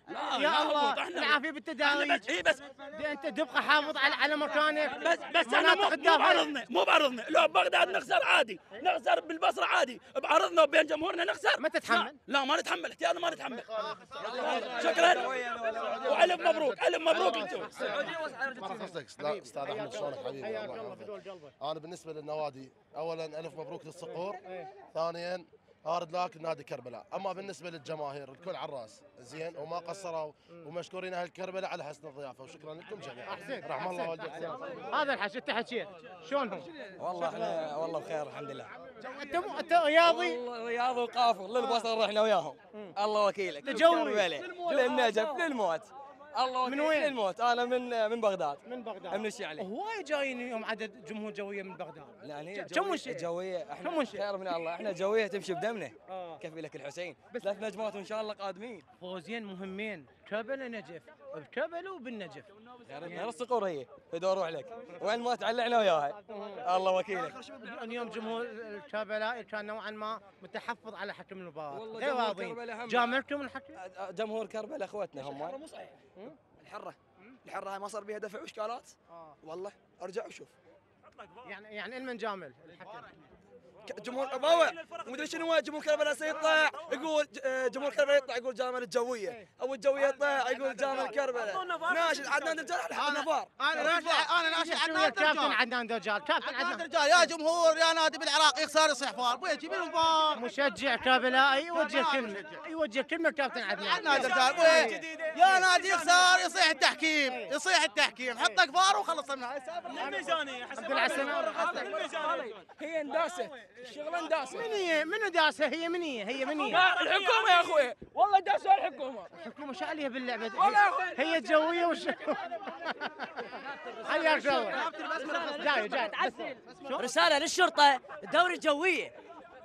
لا يا لا الله العافيه بالتداريج بس اي بس دي انت تبقى حافظ على على مكانك بس بس إحنا مو. بعرضنا مو بعرضنا لو بغداد نخسر عادي نخسر بالبصره عادي بعرضنا وبين جمهورنا نخسر ما تتحمل؟ لا, لا ما نتحمل احتياطنا ما نتحمل شكرا والف مبروك الف مبروك مرحبا أستاذ احمد شلونك حبيبي. أنا بالنسبة للنوادي اولا الف مبروك للصقور ثانيا هارد لك نادي كربلاء. أما بالنسبة للجماهير الكل على الرأس. زين وما قصروا ومشكورين أهل كربلاء على حسن الضيافة. وشكرا لكم جميعا. أحسنت. رحم الله والديك. هذا الحكي أنت حكيت شلونهم؟ والله إحنا والله بخير الحمد لله. أنت مو- أنت رياضي؟ رياضي وقافر للبصر رحنا وياهم. الله وكيلك. تجوي. كربلاء للنجف للموت. الله من وين؟ للموت أنا من من بغداد. من بغداد. من الشعلي. هواي جايين اليوم عدد جمهور جوية من بغداد. يعني كم منشئ؟ جوية. إحنا كم منشئ؟ خير من الله. إحنا جوية تمشي بدمنا. آه. كفي لك الحسين. ثلاث نجمات وإن شاء الله قادمين. فوزين مهمين. كربلاء نجف بكربلاء وبالنجف. الصقور هي. بدور روح لك. وين ما تعلعنا وياها. الله وكيلك. اليوم جمهور الكربلاء كان نوعا ما متحفظ على حكم المباراه والله غير جمهور راضين كربلاء هم- جاملتم الحكم؟ جمهور كربلاء اخوتنا هم. مو صحيح الحرة. الحرة هاي ما صار بيها دفع وإشكالات؟ والله أرجع وشوف. يعني يعني إلمن جامل الحكم. جمهور ضوع ومدري شنو جمهور كربلاء سيطلع يقول آه، جمهور كربلاء يطلع يقول جامل الجوية. أو الجوية يطلع يقول جامل كربلاء. ناشد عدنان الرجال إحنا نفار أنا ناشد أنا ناشد عدنان كابتن الرجال عدنان دجال. كابتن عدنان الرجال يا جمهور يا نادي بالعراق يخسر يصيح فار أبوي جيب لهم فار مشجع كربلائي يوجه كلمة يوجه كلمة كابتن عدنان عدنان. الرجال أبوي يا نادي يخسر يصيح التحكيم يصيح التحكيم. حطك فار وخلص منها الميزانيه عبد العسل هي انداسة. الشغله من هي منو داسة؟ هي من هي هي من هي لا، الحكومة يا أخوي. والله داسوا الحكومة. الحكومة شو عليها باللعبة. هي الجويه وش حياك جاي جاي. رسالة للشرطة. الدوري الجوية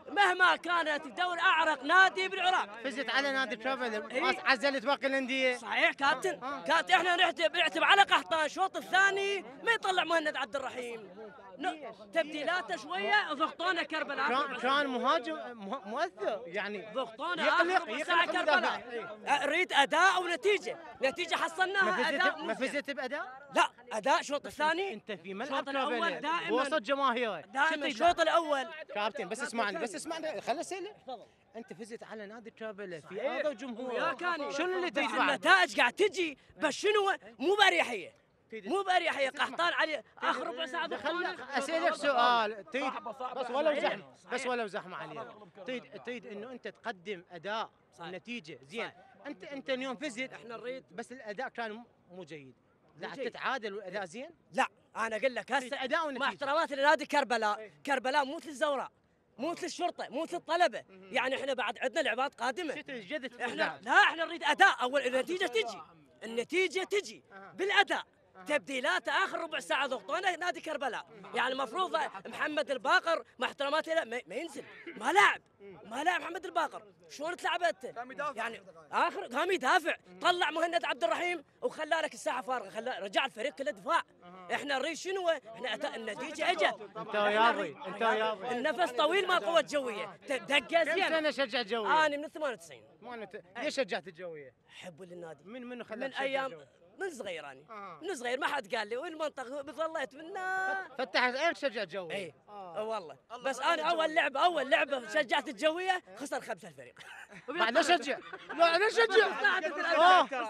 مهما كانت الدوري أعرق نادي بالعراق. فزت على نادي ترافل ما عزلت باقي الأندية. صحيح كابتن. كابتن إحنا نحتب نعتب على قحطان الشوط الثاني ما يطلع مهند عبد الرحيم. تبديلاته شوية ضغطونا كربلاء. كان كان مهاجم مه- مؤثر يعني ضغطونا يقلق يقلق كربلاء. اريد أداء ونتيجة. نتيجة حصلناها أداء ما. فزت بأداء؟ لا أداء الشوط الثاني أنت في ملعب الشوط الأول دائما. وسط جماهيرك دائما الشوط الأول. كابتن بس اسمعني بس اسمعني. خليني اسالك أنت فزت على نادي ترافل في. هذا جمهور ويا كان شنو اللي بعد؟ النتائج قاعد تجي بس شنو؟ مو باريحية. مو باريحيه قحطان علي آخر ربع ساعة ضغطونا. أسألك سؤال. تريد بس ولو زحمة بس ولو زحمة عليك تريد تريد إنه أنت تقدم أداء ونتيجة. زين. انت أنت اليوم فزت إحنا نريد بس الأداء كان مو جيد. لا. تتعادل والاداء زين؟ لا أنا أقول لك هسه أداء مع ونتيجه احتراماتي لنادي كربلاء. كربلاء مو مثل الزوراء مو مثل الشرطه مو مثل الطلبه يعني إحنا بعد عندنا لعبات قادمة. إحنا. لا إحنا نريد أداء. أول النتيجة تجي. النتيجة تجي بالأداء. تبديلات اخر ربع ساعة ضغطونا نادي كربلاء. يعني المفروض محمد الباقر مع احتراماتي ما ما ينزل. ما لاعب ما لاعب محمد الباقر. شلون تلعبت يعني آخر قام يدافع. طلع مهند عبد الرحيم وخلى لك الساحة فارغة. خلى رجع الفريق كله دفاع. إحنا نريد شنو؟ إحنا النتيجة إجت. انت رياضي انت رياضي النفس طويل ما القوه الجويه دقه كم زين سنة شجع الجويه؟ أنا من 98 ما أنت ليش شجعت الجوية؟ حب للنادي من منو خلاك من أيام؟ من صغير أنا. من صغير ما حد قال لي وين المنطقة؟ ظليت منها. فتح عينك شجع الجويه اي آه. والله. بس أنا أول لعبة أول لعبة شجعت الجوية خسر خمسة الفريق. بعد شجع. لا لا شجع.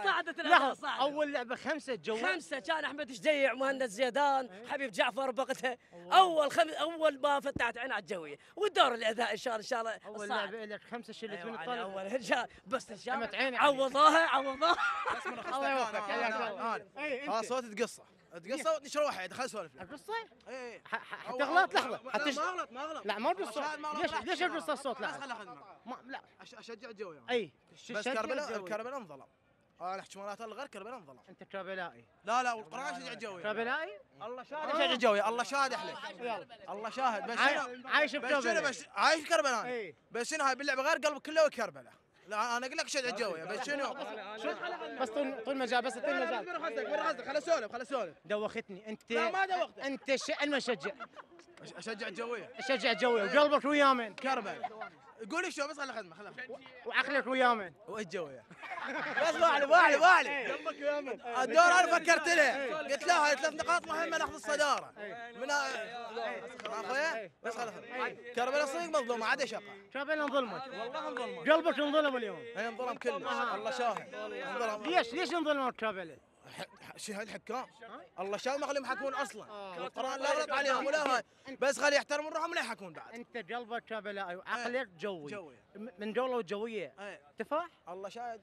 صعدت آه. أول لعبة خمسة جوية. خمسة كان أحمد شديع مهند زيدان حبيب جعفر بقتها أول خمس أول ما فتحت عين على الجويه والدور الأداء إن شاء الله إن شاء الله أول. لعبة لك خمسة شلت أيوة من الطالب أول بس إن شاء الله. عيني عوضوها عوضوها. الله يوفقك. حياك الله اي خلاص إنت. صوت تقصه تقصه ونشر واحد خلينا نسولف لك. القصة؟ اي حتغلط لحظة. ما اغلط ما اغلط لا ما القصة ليش ليش. القصة الصوت؟ لا. لا أش- أشجع الجو يعني. أي. بس كربلاء الجوية. كربلاء انظلم. أنا أحكي مرات الغير كربلاء انظلم. أنت كربلائي. لا لا والقرآن شجع الجوي كربلائي؟ الله شاهد. شجع الجوي الله شاهد أحلى الله شاهد بس عايش بكربلاء. عايش كربلاء. بس شنو هاي؟ باللعبة غير قلبك كله كربلاء لا أنا أقول لك شجع الجوي بس شنو بس طول طول مجال بس طول مجال وين قصدك وين قصدك خل اسولف خل اسولف دوختني انت لا، ما دوختك. انت ش... المشجع اشجع الجويه شجع الجوي وقلبك ويا من كربلاء قول لي شو بس خل اخدمه خل اخدمه وعقلك ويا من والجويه بس واعلي واعلي واعلي الدور أنا فكرت له. قلت له هاي ثلاث نقاط مهمة ناخذ الصدارة. من اخويا بس خل كربلاء صدق مظلومه عاد شقه كربلاء انظلمت والله انظلموا. قلبك انظلم اليوم. هي انظلم كله الله شاهد. ليش ليش انظلمت كربلاء؟ شهاد الحكام الله شاهد ما خليهم يحكمون أصلا. القران لا غلط عليهم ولا هاي. بس خلي يحترمون روحهم لا يحكمون بعد. أنت قلبك كربلائي وعقلك جوي. جوي. من جوله وجويه إيه. تفاح؟ الله شاهد.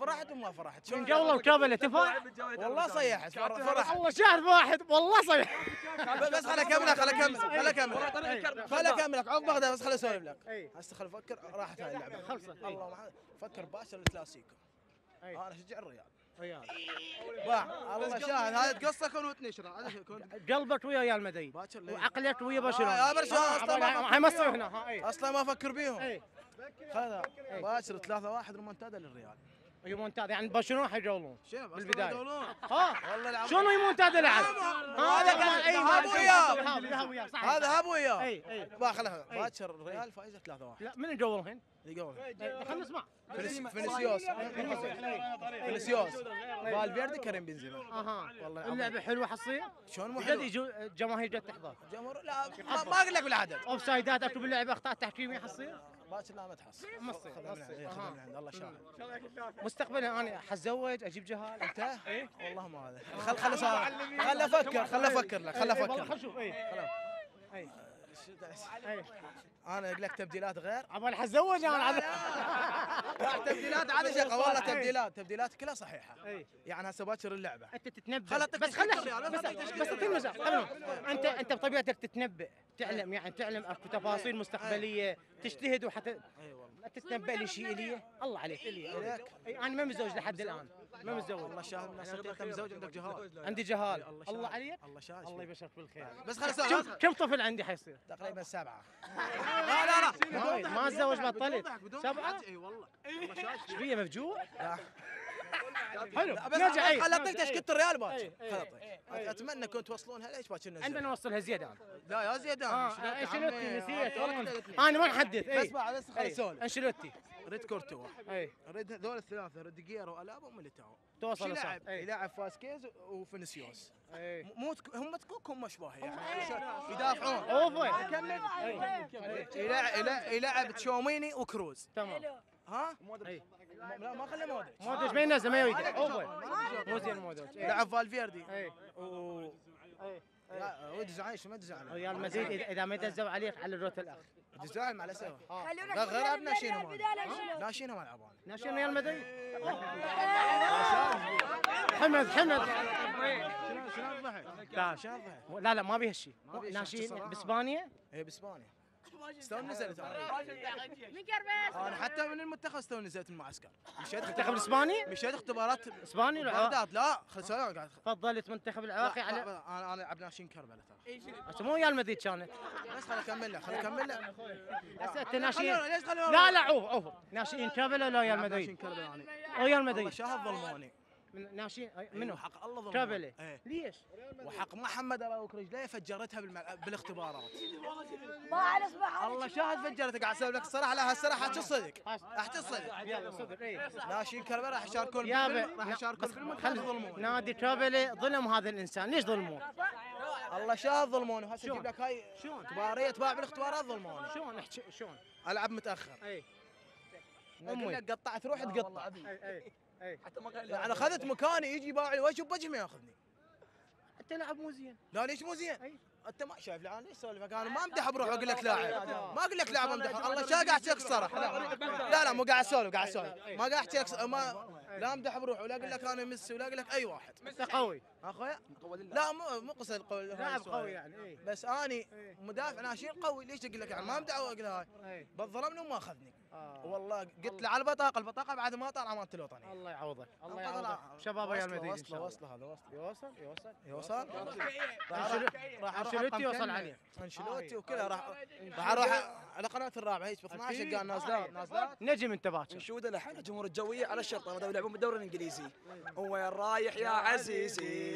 فرحت وما فرحت؟ من جوله وكربلاء تفاح؟ والله صيحت فرحت. الله شاهد واحد والله صيح بس خل أكملك خل اكمل خل اكمل خل أكملك. عقب بغداد بس خل أسولف لك. هسه خل أفكر راحت هاي اللعبة. خلصت. الله فكر باشر الكلاسيكو. أنا اشجع الريال. ريال باع. الله شاهد. هاي تقصة كون وتنشره قلبك ويا ريال مدريد باكر ليه؟ وعقلك ويا برشلونه يا برشلونه أصلا ما هاي ما تصير هنا أصلا ما أفكر بيهم اي هذا باكر 3 1 ريمونتادا للريال يمونتاز يعني برشلونة حيجولون شنو؟ بالبداية. يجولون؟ ها؟ والله العظيم شنو يمونتاز لعب؟ هذا كان ذهب وياه. ذهب وياه هذا ذهب وياه. أي أي. باكر الريال فايزة 3 1 لا من يجولون يقول خلينا نسمع. فينيسيوس فينيسيوس. فالفيردي كريم بنزيما. أها. والله. اللعبه حلوة حصير شلون مو؟ يجو الجماهير جد تحضر. جمهور لا ما أقول لك بالعدد اوف سايدات اكو باللعبة أخطاء تحكيمية حصير باكر لا ما تحصل. مصي خذها. من الله شاهد مستقبلا أنا حتزوج أجيب جهال أنت؟ إيه؟ والله ما هذا خل خل خل أفكر خل أفكر لك خل إيه، أفكر. خل اي اي أنا أقول لك تبديلات غير. عبالي حتزوج أنا. تبديلات عادي شغله والله. تبديلات تبديلات كلها صحيحة. يعني هسه باكر اللعبة. أنت تتنبأ. بس خلنا بس بس. انت أنت بطبيعتك تتنبأ. تعلم يعني تعلم أكو تفاصيل مستقبلية تجتهد وحتى لا تتنبأ لي شيء إلي. الله عليك. إلي أنا ما متزوج لحد الآن. ما متزوج. الله شاهد الناس أنت مزوج عندك جهال. عندي جهال. الله الله. عليك. الله شاهد. الله. يبشرك بالخير. بس خلي سؤال. كم طفل عندي حيصير؟ تقريبا سبعة. لا لا لا. ما اتزوج بطلت. سبعة؟ إي والله. الله شاهد. إيش بيه مفجوع؟ حلو. نرجع اي خل اعطيك تشكيله الريال باكر إي، إي، خل اعطيك أتمنى كنت توصلونها. ليش باكر نزل عندنا نوصلها زيادة. لا يا زيدان آه أنشيلوتي أنشيلوتي عمي. نسيت. كنت أنا ما نحدث بس بعد بس خلي أسولف. أنشيلوتي. ريد كورتوا. اي ريد هذول الثلاثة روديجير وألابا وميليتاو توصل. يلعب. يلعب فاسكيز وفينيسيوس. مو هم تكوكهم مشباه يعني يدافعون. اوفر كمل يلعب يلعب- يلعب تشوميني وكروز. تمام. ها؟ لا ما خلى مودريتش مودريتش ما ينزل ما يريد اوفر مو زين مودريتش. لعب فالفيردي اي و اي لا ودي زعل ما تزعل. ريال مدريد إذا- إذا ما يدزوا عليك على الروت الأخ. تزعل مع الأسف. خلونا لا غير ابنا شينهم بدال أنا. أنشيلوتي. لا شينهم العب أنا ناشئين ريال مدريد. حمد حمد. شنو شنو الضحك؟ لا شنو الضحك؟ لا لا ما بيها شيء شي ناشئين صراحة. بإسبانيا. استو نزلت أنا من كربس أنا حتى من المنتخب استو نزلت المعسكر مشيت المنتخب الاسباني مشيت اختبارات إسباني ولا لا خل سؤال قاعد فضلت منتخب العراقي على أنا أنا ألعب ناشئين كربلاء ترى. بس مو ريال مدريد كانت. بس خل أكمل لك خل أكمل لك. بس انت ناشئين لا لا عوف عوف ناشئين كابلا ولا ريال ناشئين مدريد؟ كربلاء يعني. ريال والله مدريد شاهد ظلموني. من ناشئين منو؟ حق الله ظلموني كابلا إيه. ليش؟ وحق محمد ابو رجليه فجرتها بالملعب بالاختبارات؟ ما على اصبح الله شاهد فجرتها قاعد أسوي لك الصراحه لا هالصراحه احكي الصدق احكي الصدق ناشئين كربلاء راح يشاركون راح يشاركون بالمنتخب نادي كابلا ظلم هذا الإنسان. ليش ظلموه؟ الله شاهد ظلموني. هسه؟ أجيب لك هاي شلون؟ كباريه تباع بالاختبارات ظلموني. شلون؟ احكي شلون؟ ألعب متأخر. اي لك قطعت روحي تقطع. اي اي اي يعني اخذت مكاني يجي يباع لي وجه وبوجه ما ياخذني انت لاعب مو زين لا ليش مو زين؟ انت ما شايف أنا ليش اسولفك أنا ما امدح بروحي واقول لك لاعب ما أقول لك لاعب امدح الله شا قاعد احكي لك الصراحه لا لا مو قاعد اسولف قاعد اسولف ما قاعد احكي لك ما لا امدح بروحي ولا أقول لك أنا ميسي ولا أقول لك اي واحد انت قوي أخويا؟ لا مو مو قصة القوي لاعب قوي يعني اي بس أني مدافع ناشئين قوي. ليش أقول لك يعني؟ ما امدح واقول هاي. اي بس ظلمني وما أخذني. آه. والله قلت له على البطاقة البطاقة بعد ما طالعه مالت الوطني الله يعوضك. الله يعوضك. شباب ريال مدريد وصله الله وصله هذا وصله يوصل؟ يوصل؟ يوصل؟ راح رقم يوصل؟ عليه. أنشيلوتي آه. وكذا. راح راح أروح على قناة الرابعه هيك ب 12 قال نازلات نازلات. نجم انت باكر نشود الحين الجمهور الجوية على الشرطة. ما يلعبون بالدوري الإنجليزي. وين رايح يا عزيزي.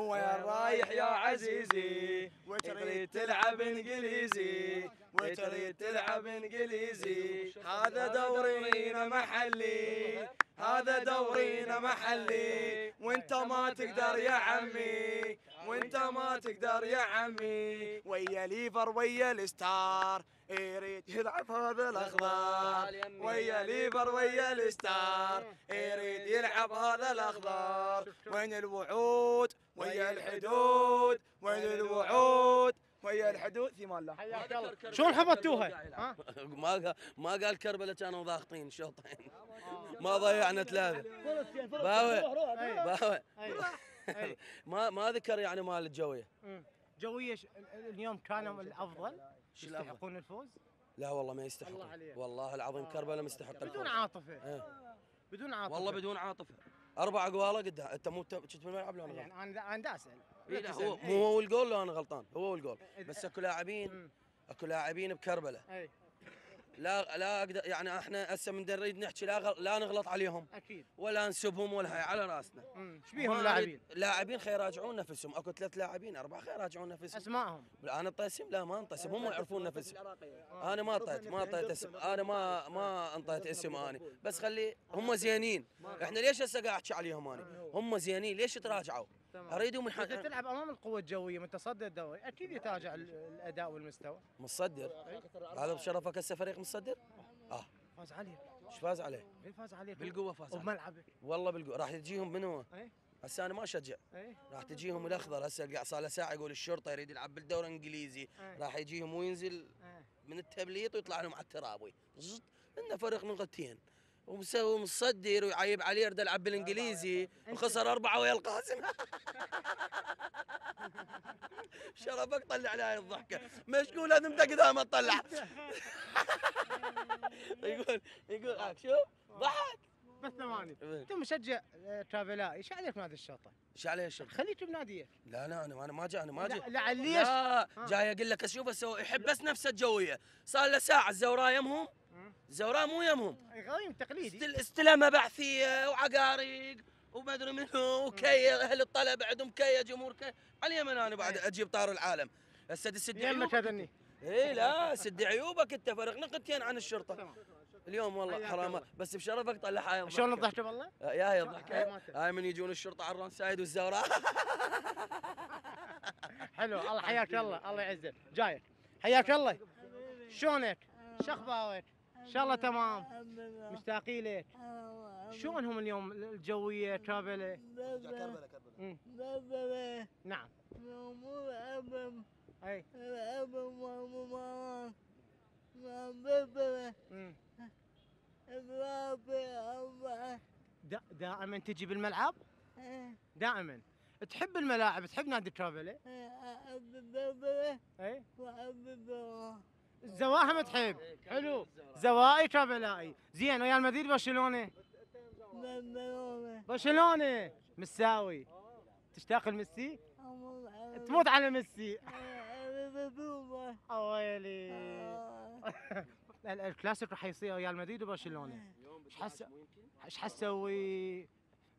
وين رايح يا عزيزي؟ وتريد تلعب إنجليزي. وتريد تلعب إنجليزي. هذا دورينا محلي. هذا دورينا محلي. وانت ما تقدر يا عمي. وانت ما تقدر يا عمي. ويا ليفر ويا الستار. يريد يلعب هذا الاخضر ويا ليفر ويا الستار. يريد يلعب هذا الاخضر وين الوعود؟ ويا الحدود. وين الوعود؟ ويا الحدود في مال الله. شلون حبطوها؟ ها؟ ما قال ما قال كربلاء كانوا ضاغطين شوطين. ما ضيعنا ثلاثة. باوي. باوي. ما ما ذكر يعني مال الجوية. ش- اليوم كانوا الأفضل؟ يستحقون الفوز؟ لا والله ما الله يستحق عليك. والله العظيم كربلاء مستحق بدون الفوز. عاطفة. إيه. بدون عاطفة. والله بدون عاطفة. أربع اقواله قدام أنت مو كنت بالملعب لو يعني أنا أنا دا اسال إيه لا. هو إيه. مو هو الجول لو أنا غلطان هو الجول. إيه. بس أكو لاعبين. أكو لاعبين بكربلاء اي لا لا أقدر يعني إحنا هسه من نريد نحكي لا غل... لا نغلط عليهم. أكيد. ولا نسبهم ولا هاي على رأسنا. إيش بيهم؟ أريد- لاعبين خير يراجعون نفسهم. أكو ثلاث لاعبين أربعة خير يراجعون نفسهم. أسمائهم. أنا انطي اسم لا ما انطي اسم هم يعرفون نفسهم. أنا ما اعطيت ما اعطيت اسم. أنا ما ما أنطيت اسم أنا. بس خلي هم زينين. إحنا ليش هسه قاعد احكي عليهم أنا هم زينين ليش تراجعوا؟ اريدهم بس يح... تلعب أمام القوة الجوية متصدر الدوري أكيد يتراجع ال- الأداء والمستوى. متصدر؟ هذا بشرفك هسه فريق متصدر؟ آه. فاز عليه. إيش فاز عليه؟ مين فاز عليه. بالقوة فاز. وبملعبك والله بالقوة. راح تجيهم منو؟ اي هسه أنا ما أشجع. اي راح تجيهم الأخضر. هسه قاعد صار له ساعة يقول الشرطة يريد يلعب بالدوري الإنجليزي. إيه. راح يجيهم وينزل إيه. من التبليط ويطلع لهم على الترابي إنه فريق نقطتين ومسوي مصدر ويعيب عليه يرد يلعب بالإنجليزي وخسر أربعة ويا القاسم. شرفك طلع لي هاي الضحكه مشكول هذا انت قدام تطلع؟ يقول يقول آه، شوف ضحك. بس ثواني. إيه. أنت مشجع آه، ترافيلاي إيش عليك بنادي الشرطه؟ إيش عليه الشرطه؟ خليك بناديه لا لا أنا أنا ما جاي أنا ما جاي لا، ليش؟ ها. جاي أقول لك أشوف يحب بس نفسه الجوية. صار له ساعة الزوراء يمهم الزوراء مو يمهم. غايم تقليدي. استل- استلمه بعثيه وعقاريق وما أدري منو وكي أهل الطلب عندهم كي جمهور كي. على اليمن أنا بعد أجيب طار العالم. هسه تسد يمك عيوبك هذني اي لا سد عيوبك أنت فرق نقطتين عن الشرطة. اليوم والله حرام. بس بشرفك طلع هاي شلون الضحكة. الضحكه والله؟ يا هي هاي الضحكه. هاي من يجون الشرطة على ال wrong side والزوراء حلو الله حياك الله الله يعزك. جايك. حياك الله. شلونك؟ شو أخبارك؟ إن شاء الله تمام. مشتاقين لك شلونهم اليوم؟ الجوية ترافيلا؟ مم. نعم. أي. دا دائما تجي بالملعب؟ دائما. تحب الملاعب؟ تحب نادي ترافيلا؟ اي الزواحم تحب. حلو. زوائي ترافيلائي زين ريال مدريد برشلونه برشلونه مساوي تشتاق لميسي؟ تموت على ميسي ويلي ال- الكلاسيكو راح يصير ريال مدريد وبرشلونه إيش حس إيش حتسوي؟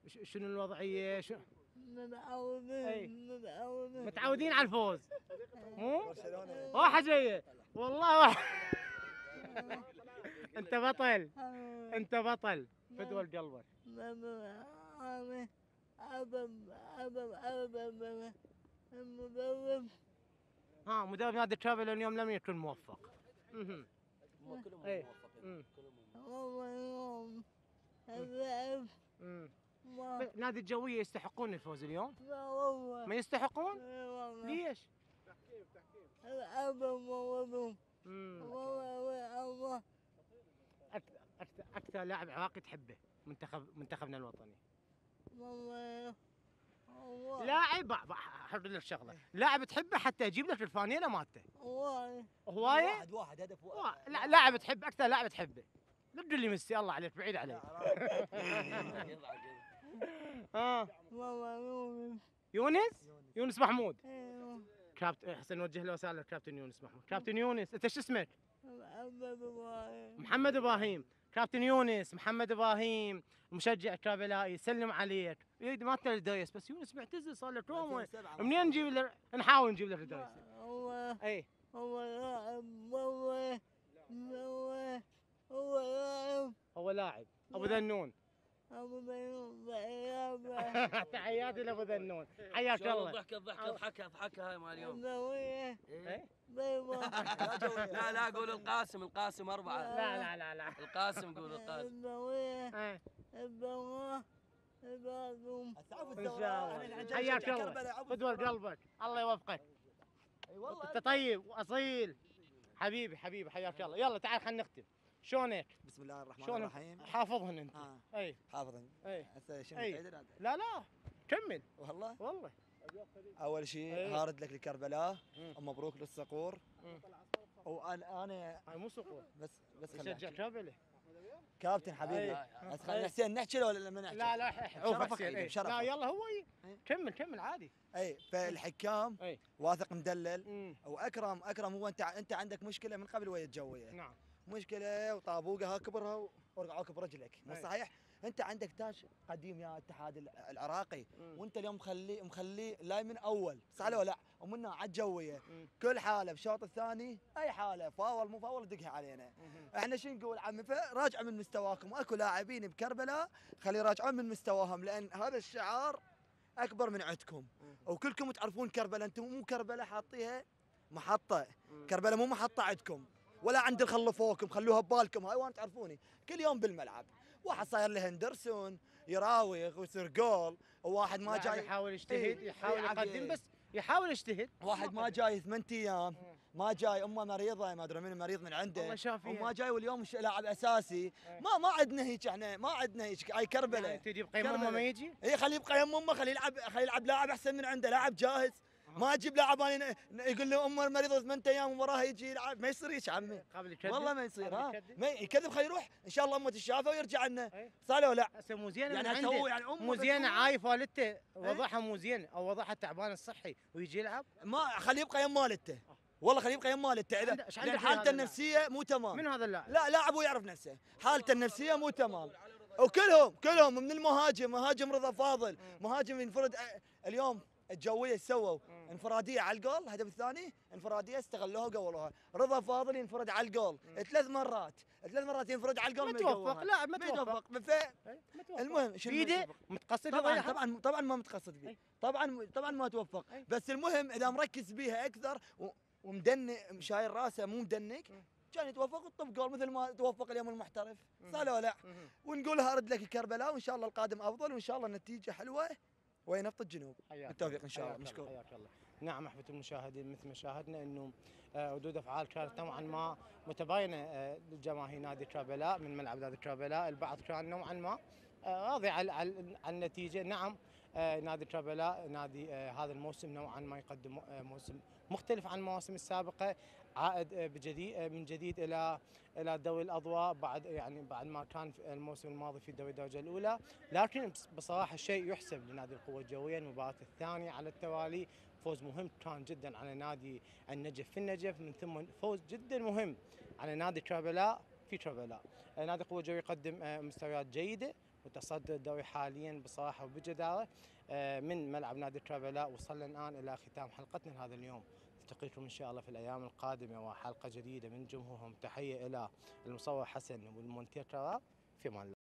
ش- شنو الوضعيه؟ شو أي. متعودين. على الفوز. مو؟ واحد جاية والله واحد. انت بطل. انت بطل. فدوى قلبك ها مدرب نادي ترافل اليوم لم يكن موفق. مهم. إيه. مم. مم. نادي الجوية يستحقون الفوز اليوم؟ ما يستحقون؟ ليش؟ مم. أكثر, أكثر, أكثر لاعب عراقي تحبه منتخب منتخبنا الوطني. لاعب بع- بع- أحط لك شغلة. لاعب تحبه حتى يجيب لك الفانيلة مالته. هواية؟ واحد واحد هدف واحد. وا- لا لاعب تحب أكثر لاعب تحبه. لا تقول لي ميسي الله عليك بعيد ها يونس؟ يونس. محمود. كابتن حسن نوجه له رسالة كابتن يونس محمود. كابتن يونس أنت شو اسمك؟ محمد إبراهيم. كابتن يونس محمد إبراهيم مشجع كربلائي يسلم عليك. يريد ما تل ال dress بس يونس معتزل صار له توم منين نجيب له نحاول نجيب له ال dress. هو اي هو لاعب هو هو هو لاعب. هو لاعب. أبو ذنون أبو بيابا تحياتي لأبو ذنون. حياك الله. الضحكه الضحكه الضحكه هاي مال اليوم. إيه؟ لا لا قول القاسم القاسم أربعة. لا لا لا لا القاسم قول القاسم. الباقوم إن شاء الله. حياك الله. فدوى قلبك. الله يوفقك. أنت طيب وأصيل. حبيبي حبيبي حياك الله. يلا تعال خلينا نختم. شلونك؟ بسم الله الرحمن شلون الرحيم حافظهن انت آه. أي حافظا أي هسه شنو؟ لا لا كمل والله والله أول شيء. هارد لك لكربلاء مم. ومبروك للصقور. وأنا أنا هاي مو صقور بس بس يشجع. كابله كابتن حبيبي. بس خلينا. حسين نحكي له ولا لما نحكي؟ لا لا عوف شرفك حسين. شرفك. لا يلا هو ي- كمل كمل عادي أي فالحكام واثق مدلل. واكرم أكرم هو انت أنت عندك مشكلة من قبل ويا الجويه نعم مشكلة وطابوقة ها كبرها ورقعوك برجلك. مو أي. صحيح؟ انت عندك تاج قديم يا الاتحاد الع- العراقي. وانت اليوم مخلي مخلي لاي من أول صح ولا لا؟ ومنها على الجوية. كل حالة بالشوط الثاني أي حالة فاول مو فاول دقها علينا. إحنا شو نقول عمي فراجعوا من مستواكم. أكو لاعبين بكربلاء خلي يراجعون من مستواهم لأن هذا الشعار أكبر من عندكم. وكلكم تعرفون كربلاء أنتم مو كربلاء حاطيها محطة. كربلاء مو محطة عندكم. ولا عند الخلفوكم خلوها ببالكم. هاي وأنا تعرفوني كل يوم بالملعب. واحد صاير له هندرسون يراوغ ويصير جول. وواحد ما جاي يحاول يجتهد إيه، يحاول إيه، يقدم. بس يحاول يجتهد. واحد ما جاي ثمان أيام ما جاي أمه مريضة ما أدري من مريض من عنده. الله شافيها. وما جاي واليوم لاعب أساسي. ما ما عندنا هيك إحنا ما عندنا هيك. أي كربلة. يعني تجي يبقى يم أمه ما يجي؟ اي خليه يبقى يم أمه خليه يلعب خليه يلعب لاعب أحسن من عنده لاعب جاهز. ما أجيب لاعب أنا ن- يقول له أمه مريضه ثمان أيام وراها يجي يلعب. ما يصير هيك عمي. قابل يكذب؟ والله ما يصير ها؟ يكذب؟ ما يكذب خليه يروح إن شاء الله أمه تشافى ويرجع لنا. صار ولا؟ لا هسه مو زين يعني يعني هسه هو يعني أمه مو زين عايف والدته وضعها مو زين أو وضعها تعبان الصحي ويجي يلعب؟ ما خليه يبقى يم مالته. والله خليه يبقى يم مالته. إذا في حالته النفسية مو تمام. من هذا اللاعب؟ لا لاعب هو يعرف نفسه. حالته النفسية مو تمام. وكلهم كلهم من المهاجم مهاجم رضا فاضل مهاجم ينفرد اليوم الجوية سووا؟ انفرادية على الجول الهدف الثاني انفرادية استغلوها وقولوها. رضا فاضل ينفرد على الجول ثلاث مرات ثلاث مرات ينفرد على الجول ما متوفق، يقولها. لاعب ما متوفق. يتوفق ف- المهم شنو بيده يتوفق؟ متقصد طبعا؟ طبعا طبعا ما متقصد فيه طبعا طبعا ما توفق. بس المهم إذا مركز بيها أكثر ومدني شايل رأسه مو مدنك كان يتوفق وطب جول مثل ما توفق اليوم المحترف. صح ولا؟ لا؟ ونقولها ارد لك كربلاء وإن شاء الله القادم أفضل وإن شاء الله النتيجة حلوة. وهي نفط الجنوب بالتوفيق إن شاء الله مشكور. حياك الله. نعم أحبة المشاهدين مثل ما شاهدنا إنه آه، ردود أفعال كانت نوعا ما متباينة آه، لجماهير نادي كربلاء من ملعب نادي كربلاء البعض كان نوعا ما آه، راضي على على النتيجة. نعم نادي كربلاء نادي هذا الموسم نوعا ما يقدم موسم مختلف عن المواسم السابقة. عائد آه، بجديد آه، من جديد إلى إلى دوري الأضواء بعد يعني بعد ما كان الموسم الماضي في دوري الدرجة الأولى. لكن بص- بصراحة شيء يحسب لنادي القوة الجوية المباراة الثانية على التوالي. فوز مهم كان جدا على نادي النجف. في النجف من ثم فوز جدا مهم على نادي كربلاء في كربلاء آه، نادي القوة الجوية يقدم مستويات جيدة متصدر الدوري حاليا بصراحة وبجدارة من ملعب نادي كربلاء وصلنا الآن إلى ختام حلقتنا لهذا اليوم. نلتقيكم إن شاء الله في الأيام القادمة وحلقة جديدة من جمهورهم. تحية إلى المصور حسن والمونتير في الله.